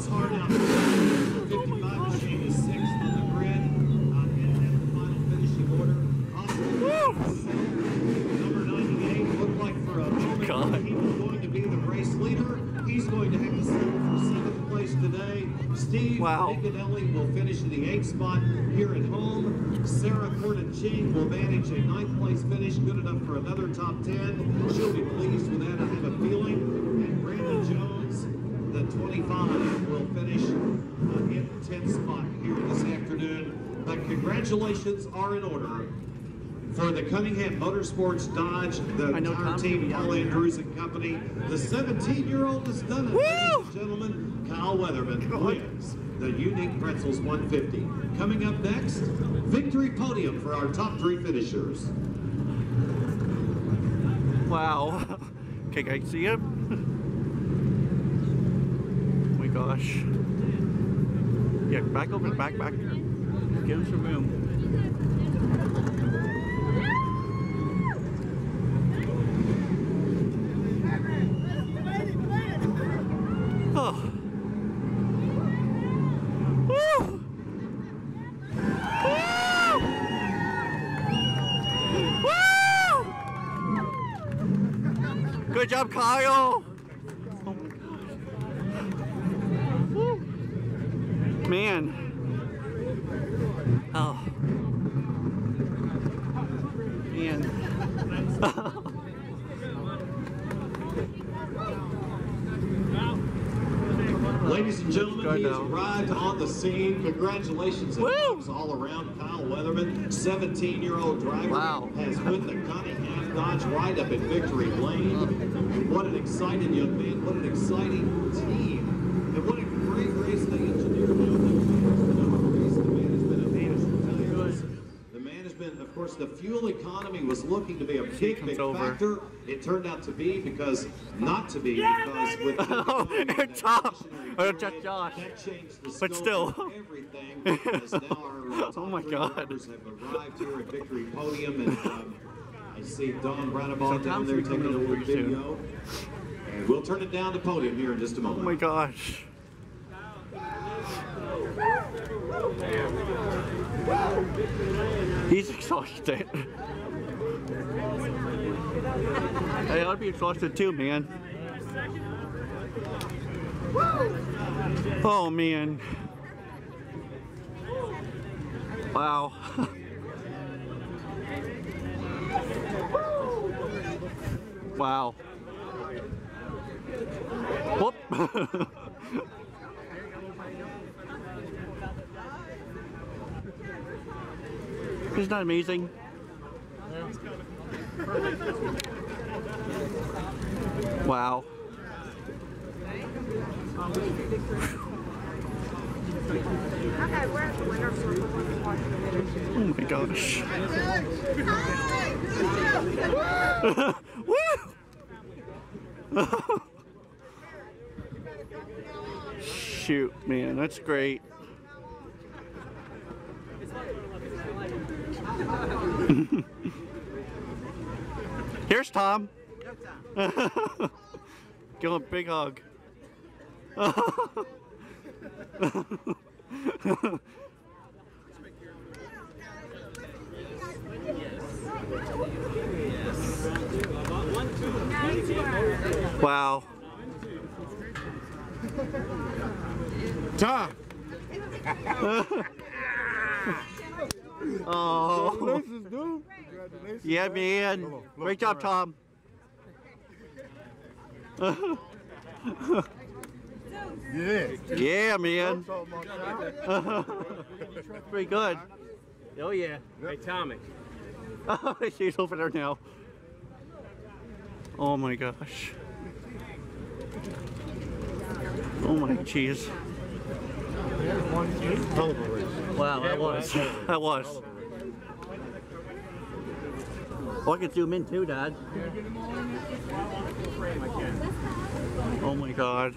was hard out there. The 55 machine is sixth on the grid. Uh, and at the final finishing order, Oscar number 98 looked like for a moment God. he was going to be the race leader. He's going to have to settle for seventh place today. Steve Wow. Nicodelli will finish in the eighth spot here at home. Sarah Cornett-Ching will manage a ninth place finish, good enough for another top 10. She'll be pleased with that, I have a feeling. And Brandon Jones, the 25, will finish uh, in the 10th spot here this afternoon. But congratulations are in order for the Cunningham Motorsports Dodge, the I entire team, gonna be out Paul. Andrews and Company. The 17-year-old has done it, ladies and gentlemen. Kyle Weatherman wins the Unique Pretzels 150. Coming up next, victory podium for our top three finishers. Wow. Okay, guys, see him? gosh. Yeah, back over, back, back. Give him some room. Oh. Woo! Woo! Good job, Kyle. Oh my gosh. Woo. Man. Oh. Man. Ladies and gentlemen, Good he has arrived on the scene. Congratulations and all around Kyle Weatherman, 17-year-old driver, Wow. has put the Cunningham Dodge right up in victory lane. What an exciting young man, what an exciting team, and what a great race they engineered. The management, of course, the fuel economy was looking to be a big, big over. factor. It turned out to be because not to be because with Oh, Tom. Oh, just Josh. that changed the But still. everything. Now our Oh my God. drivers have arrived here at Victory Podium, and um, I see Don Branabaugh So down Tom's there taking a over little pretty soon. video. And we'll turn it down to podium here in just a moment. Oh my gosh. He's exhausted. hey, I'd be exhausted too, man. Oh man. Wow. wow. Whoop. Isn't that amazing? Wow. Oh my gosh. Shoot, man, that's great. Here's Tom. Give him a big hug. Wow. Tom. Oh. Congratulations, dude. Congratulations. Yeah, man. man. Look, look, Great job, all Tom. Yeah. Yeah, man. Talking about that. Pretty good. Oh, yeah. Hey, Tommy. She's over there now. Oh my gosh. Oh my jeez. Hell of a race. Wow, that was. That was. Oh, I can zoom in too, Dad. Oh my god.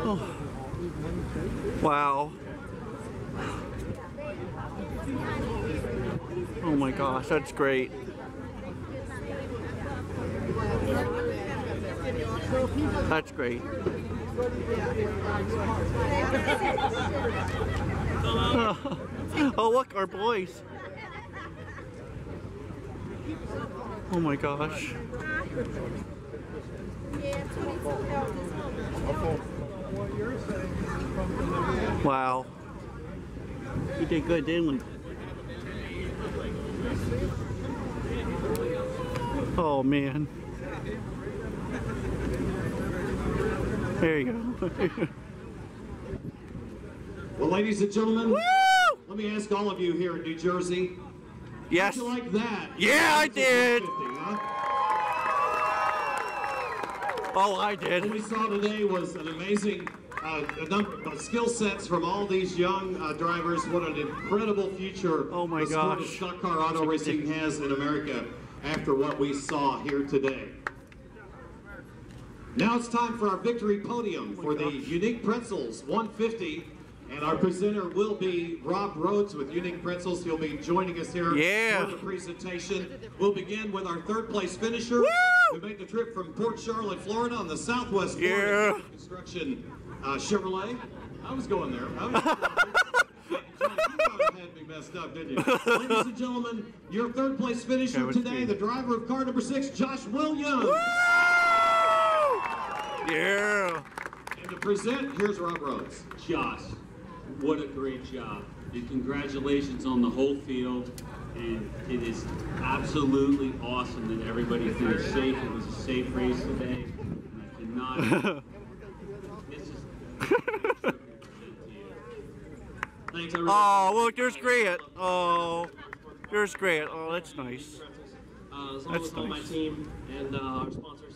Oh. Wow. Oh my gosh, that's great. That's great. oh, look, our boys. Oh my gosh. Yeah, 22 elders. Wow. You did good, didn't we? Oh man. There you go. Well, ladies and gentlemen, Woo! let me ask all of you here in New Jersey. Yes. How'd you like that? Yeah, I did. 150, huh? Oh, I did. What we saw today was an amazing uh, number of skill sets from all these young uh, drivers. What an incredible future Oh my the sport of stock car auto racing has in America after what we saw here today. Now it's time for our victory podium Oh for the Unique Pretzels 150. And our presenter will be Rob Rhodes with Unique Pretzels. He'll be joining us here Yeah. for the presentation. We'll begin with our third place finisher Woo! who made the trip from Port Charlotte, Florida on the Southwest Yeah. Florida Construction uh, Chevrolet. I was going there. I was John, you had me messed up, didn't you? Ladies and gentlemen, your third place finisher today, the- the driver of car number six, Josh Williams. Woo! Yeah. And to present, here's Rob Rhodes. Josh, what a great job. And congratulations on the whole field. And it is absolutely awesome that everybody finished safe. It was a safe race today. And I cannot. this is. Thanks, everybody. Oh, look, there's Grant. Oh, there's Grant. Oh, that's nice. Uh, as long That's as all my nice. team and uh, our sponsor, Southwest Florida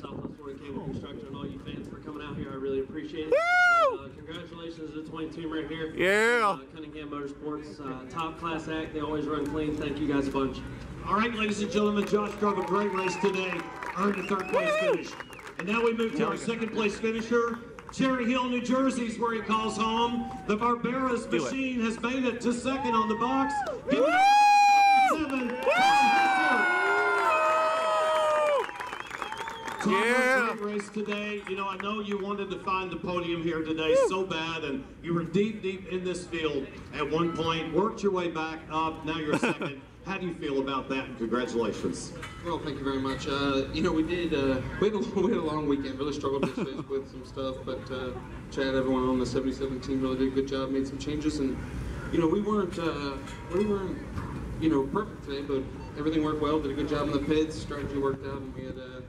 Cable Construction, and all you fans for coming out here, I really appreciate it. Woo! And, uh, congratulations to the 20 team right here. Yeah. Uh, Cunningham Motorsports, uh, top class act. They always run clean. Thank you guys a bunch. All right, ladies and gentlemen, Josh drove a great race today, earned a third place finish. And now we move to our second place finisher. Cherry Hill, New Jersey is where he calls home. The Barbera's Do it. machine has made it to second on the box. Give it up for seven, Tom Tom, Yeah. what a great race today. You know, I know you wanted to find the podium here today so bad, and you were deep, deep in this field at one point. Worked your way back up. Now you're second. How do you feel about that? And congratulations. Well, thank you very much. Uh, you know, we did. Uh, we, had a, we had a long weekend. Really struggled with some stuff, but uh, Chad, everyone on the 77 team really did a good job. Made some changes, and you know, we weren't uh, we weren't you know perfect today, but everything worked well. Did a good job in the pits. Strategy worked out, and we had a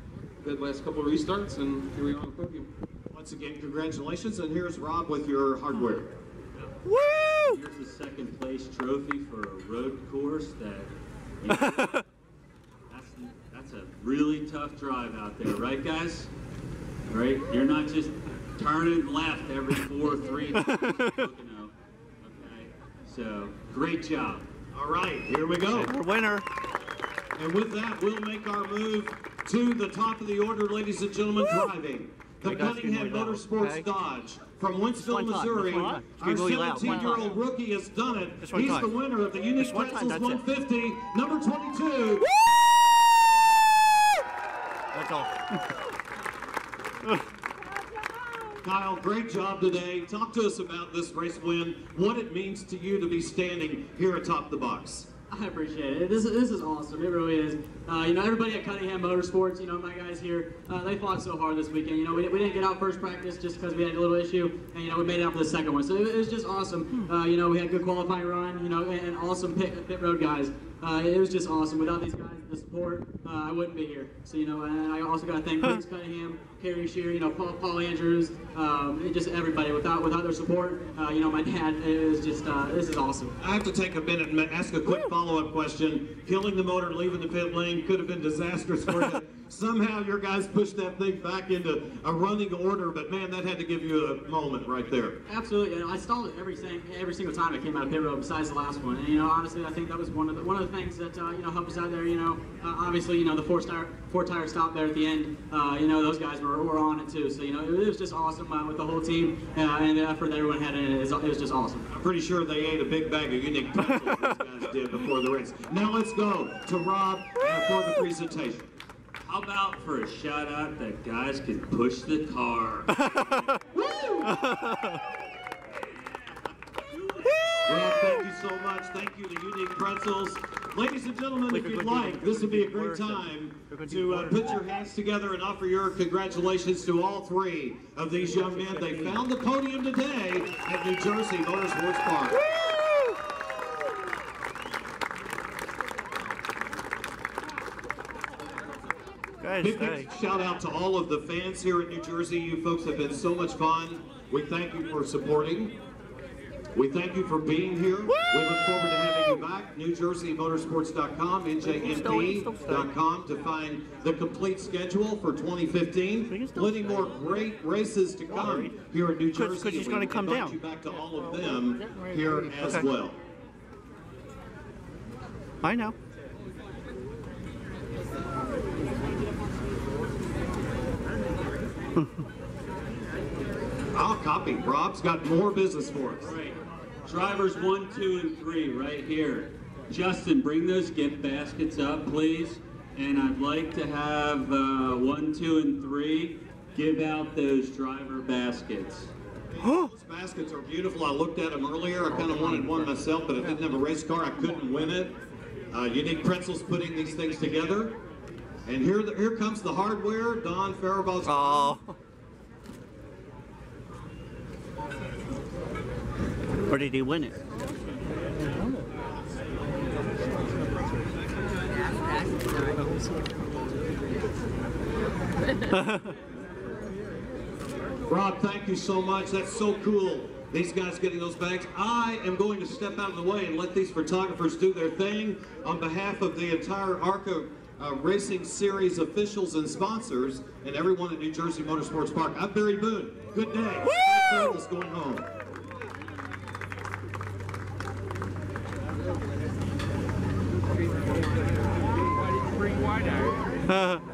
good last couple of restarts, and here we are on the podium. Once again, congratulations. And here's Rob with your hardware. Woo! Here's the second place trophy for a road course that. You know, that's, that's a really tough drive out there, right, guys? Right? You're not just turning left every four, or three. okay? So, great job. All right, here we go. Winner. And with that, we'll make our move to the top of the order, ladies and gentlemen, driving. The Cunningham get really loud, Motorsports okay? Dodge from time, Missouri. just one time. Just Our be really loud, one 17-year-old rookie has done it. He's time. the winner of the Unique Just one time, Pretzels that's it. 150, number 22. That's all. Kyle, great job today. Talk to us about this race win, what it means to you to be standing here atop the box. I appreciate it. This is, this is awesome. It really is. Uh, you know, everybody at Cunningham Motorsports, you know, my guys here, uh, they fought so hard this weekend. You know, we, we didn't get out first practice just because we had a little issue, and, you know, we made it out for the second one. So it, it was just awesome. Uh, you know, we had good qualifying run, you know, and, and awesome pit, pit road guys. Uh, it was just awesome. Without these guys, the support, uh, I wouldn't be here. So, you know, and I also got to thank Bruce Cunningham, Kerry Scherer, you know, Paul, Paul Andrews, um, and just everybody. Without without their support, uh, you know, my dad, it was just, uh, this is awesome. I have to take a minute and ask a quick follow-up question. Killing the motor, leaving the pit lane could have been disastrous for you. Somehow your guys pushed that thing back into a running order, but man, that had to give you a moment right there. Absolutely, and I stalled it every every single time I came out of pit road, besides the last one. And you know, honestly, I think that was one of the one of the things that uh, you know helped us out there. You know, uh, obviously, you know the four tire four tire stop there at the end. Uh, you know, those guys were, were on it too. So you know, it, was just awesome uh, with the whole team uh, and the effort that everyone had in it. It was, it was just awesome. I'm pretty sure they ate a big bag of unique pretzels these guys did before the race. Now let's go to Rob uh, for the presentation. How about for a shout out that guys can push the car? Well, thank you so much. Thank you to Unique Pretzels. Ladies and gentlemen, if you'd like, this would be a great time to uh, put your hands together and offer your congratulations to all three of these young men. They found the podium today at New Jersey Motorsports Park. Big, big shout out to all of the fans here in New Jersey. You folks have been so much fun. We thank you for supporting. We thank you for being here. We look forward to having you back. NewJerseyMotorsports.com, NJMP.com to find the complete schedule for 2015. Plenty more great races to come here in New Jersey. because he's gonna we come down. you back to all of oh, them here as Okay. well. I know. I'll copy. Rob's got more business for us. Right. Drivers one, two, and three, right here. Justin, bring those gift baskets up, please. And I'd like to have uh, one, two, and three give out those driver baskets. Those baskets are beautiful. I looked at them earlier. I kind of wanted one myself, but I didn't have a race car. I couldn't win it. Uh, Unique Pretzels putting these things together. And here, the, here comes the hardware. Don Farabow's. Oh. Or did he win it? Rob, thank you so much. That's so cool. These guys getting those bags. I am going to step out of the way and let these photographers do their thing on behalf of the entire ARCA uh, Racing Series officials and sponsors and everyone at New Jersey Motorsports Park. I'm Barry Boone. Good day. Woo! going home.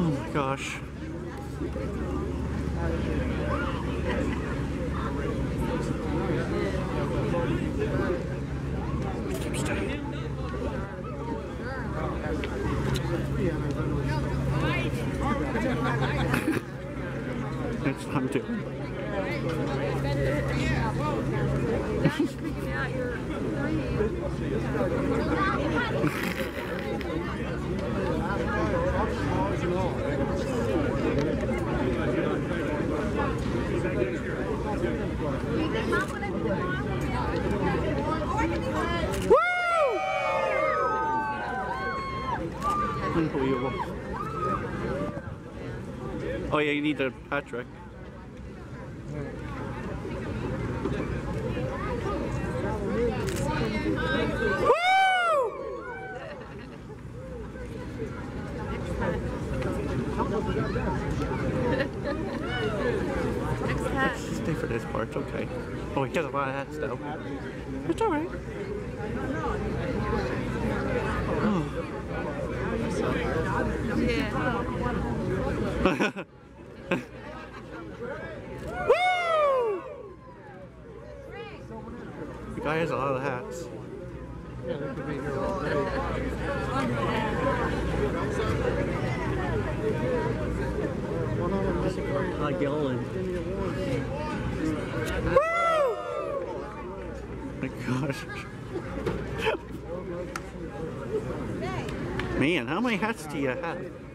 Oh my gosh. It's time to. Picking out your three. Unbelievable. Oh yeah, you need the hat trick. Next hat. Stay for this part, it's okay. Oh, he has a lot of hats though. It's alright. Yeah. Woo! The guy has a lot of hats. Like yelling. Woo! My gosh. Man, how many hats do you have?